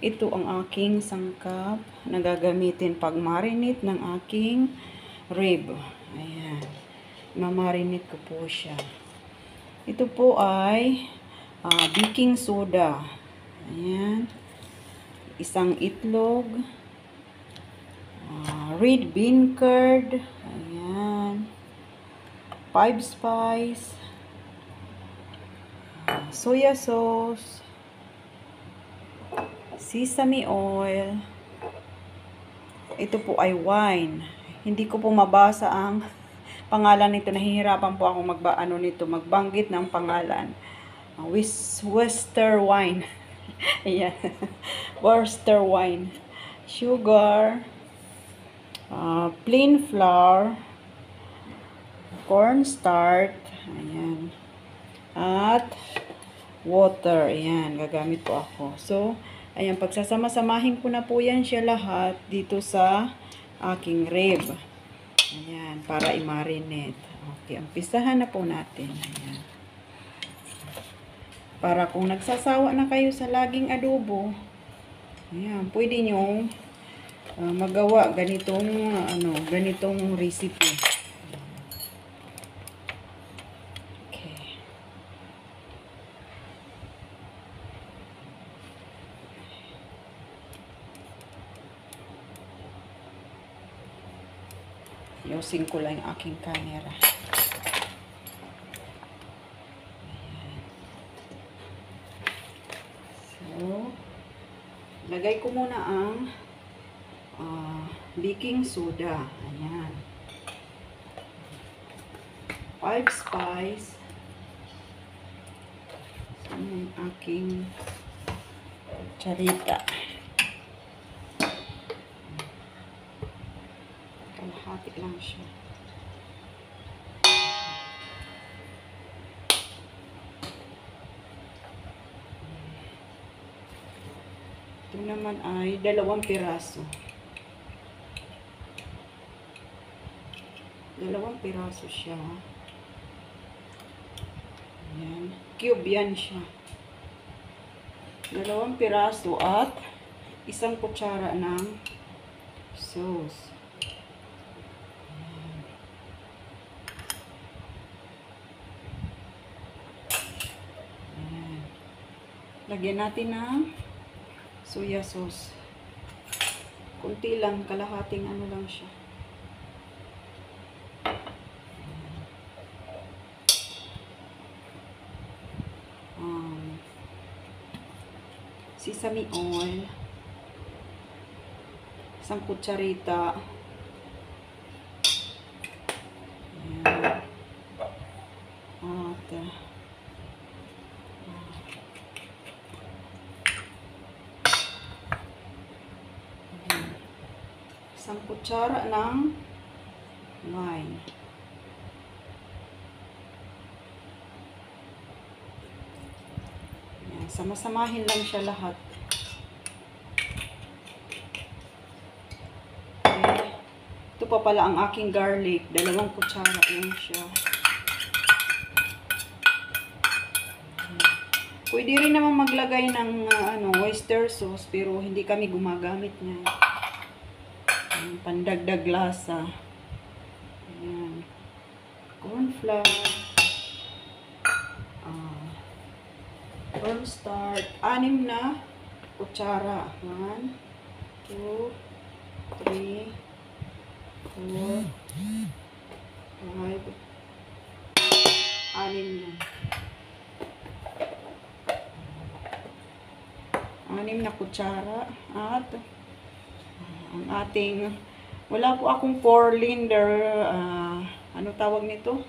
Ito ang aking sangkap na gagamitin pag marinate ng aking rib. Ayan. Mamarinate ko po siya. Ito po ay ah, baking soda. Ayan. Isang itlog. Ah, red bean curd. Ayan. Five spice. Ah, soya sauce. Sesame oil. Ito po ay wine. Hindi ko po mabasa ang pangalan nito. Nahihirapan po ako magba ano nito, magbanggit ng pangalan. Wester wine. Ayan. Worcester wine. Sugar. uh, plain flour. Cornstarch. Ayan. At water. Ayan. Gagamit po ako. So, ayan. Pagsasama-samahin ko na po yan siya lahat dito sa aking rib. Ayan. Para i-marinate. Okay. Umpisahan na po natin. Ayan. Para kung nagsasawa na kayo sa laging adobo, ayan, pwede nyo ah, magawa ganitong ano, ganitong recipe. Yosin ko lang yung aking camera. So, lagay ko muna ang ah, baking soda. Ayan. Five spice. So, yung aking charita. Kalahati lang siya. Ito naman ay dalawang piraso. Dalawang piraso siya. Ayan. Cube yan siya. Dalawang piraso at isang kutsara ng sauce. Lagyan natin ng soya sauce. Kunti lang, kalahating ano lang siya. Um, sesame oil. Isang kutsarita. Ayan. At, uh, isang kutsara ng wine. Yan, sama-samahin lang siya lahat. Okay. Ito pa pala ang aking garlic. Dalawang kutsara lang siya. Pwede rin naman maglagay ng ah, ano, oyster sauce pero hindi kami gumagamit niya. Ayan, pandagdag lasa. Ayan. Corn flour. Ah. cornstarch. Anim na kutsara. One, two, three, four, five, anim na. Anim na kutsara. At ang ating wala po akong coriander ah, ano tawag nito?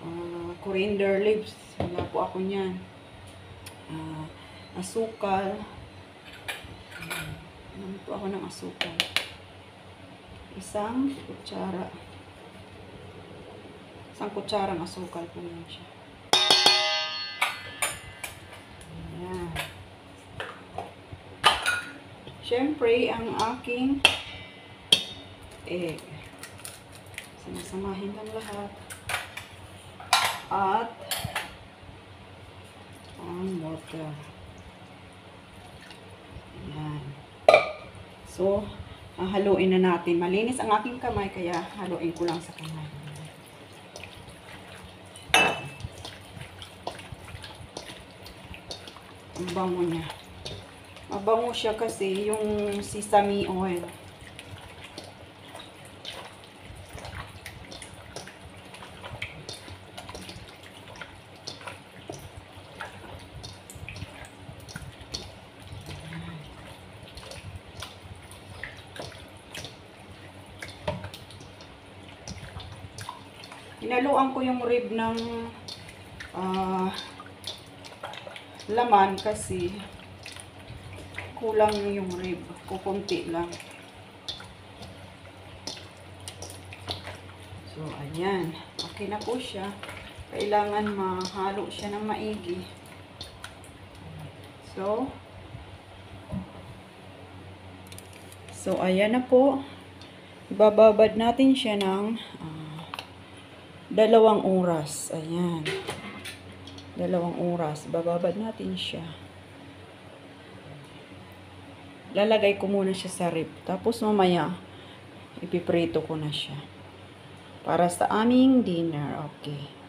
Ah, coriander leaves. Wala po ako niyan. Ah, asukal. Ano po ako ng asukal. Isang kutsara. Isang kutsarang asukal po yan siya Siyempre, ang aking egg. Sinasamahin lang lahat. At ang water. Yan. So, haluin na natin. Malinis ang aking kamay, kaya haluin ko lang sa kamay. Ang bango niya. Mabango siya kasi yung sesame oil. Hinaluan ko yung rib ng ah, laman kasi kulang yung rib. Kukunti lang. So, ayan. Okay na po siya. Kailangan mahalo siya ng maigi. So, so ayan na po. Ibababad natin siya ng ah, dalawang oras. Ayan. Dalawang oras. Bababad natin siya. Lalagay ko muna siya sa rib. Tapos mamaya, ipiprito ko na siya. Para sa aming dinner. Okay.